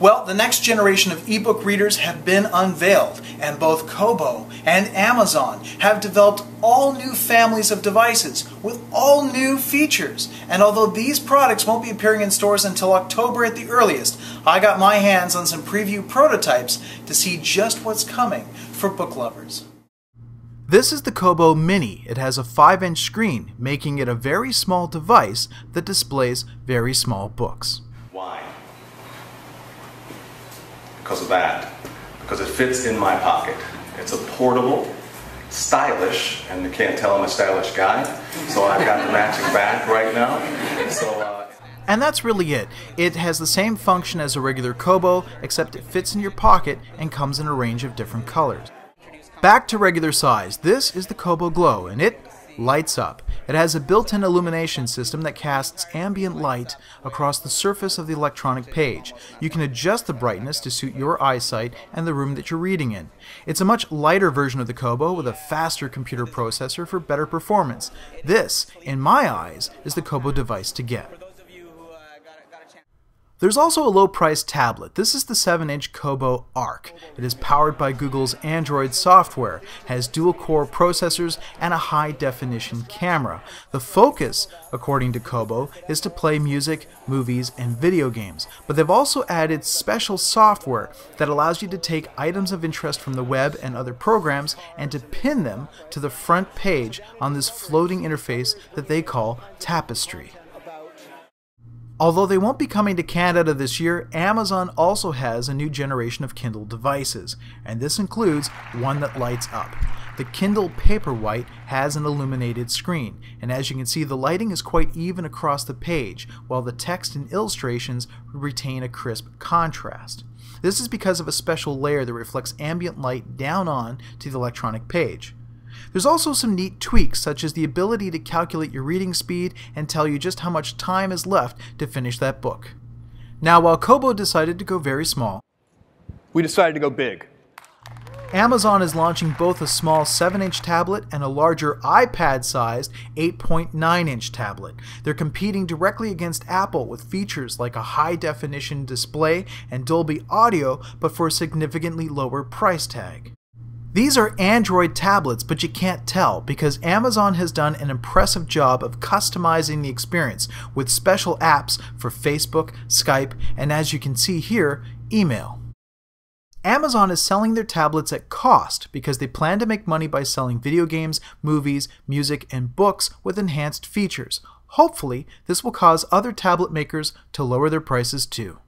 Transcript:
Well, the next generation of ebook readers have been unveiled, and both Kobo and Amazon have developed all new families of devices with all new features. And although these products won't be appearing in stores until October at the earliest, I got my hands on some preview prototypes to see just what's coming for book lovers. This is the Kobo Mini. It has a 5 inch screen, making it a very small device that displays very small books. Why? Because of that. Because it fits in my pocket. It's a portable, stylish, and you can't tell I'm a stylish guy, so I've got the matching bag right now. So. Uh, and that's really it. It has the same function as a regular Kobo, except it fits in your pocket and comes in a range of different colors. Back to regular size, this is the Kobo Glo, and it lights up. It has a built-in illumination system that casts ambient light across the surface of the electronic page. You can adjust the brightness to suit your eyesight and the room that you're reading in. It's a much lighter version of the Kobo with a faster computer processor for better performance. This, in my eyes, is the Kobo device to get. There's also a low-priced tablet. This is the 7-inch Kobo Arc. It is powered by Google's Android software, has dual-core processors, and a high-definition camera. The focus, according to Kobo, is to play music, movies, and video games. But they've also added special software that allows you to take items of interest from the web and other programs and to pin them to the front page on this floating interface that they call Tapestry. Although they won't be coming to Canada this year, Amazon also has a new generation of Kindle devices, and this includes one that lights up. The Kindle Paperwhite has an illuminated screen, and as you can see the lighting is quite even across the page, while the text and illustrations retain a crisp contrast. This is because of a special layer that reflects ambient light down on to the electronic page. There's also some neat tweaks, such as the ability to calculate your reading speed and tell you just how much time is left to finish that book. Now, while Kobo decided to go very small, we decided to go big. Amazon is launching both a small 7 inch tablet and a larger iPad sized 8.9 inch tablet. They're competing directly against Apple with features like a high definition display and Dolby audio, but for a significantly lower price tag. These are Android tablets, but you can't tell because Amazon has done an impressive job of customizing the experience with special apps for Facebook, Skype, and as you can see here, email. Amazon is selling their tablets at cost because they plan to make money by selling video games, movies, music, and books with enhanced features. Hopefully, this will cause other tablet makers to lower their prices too.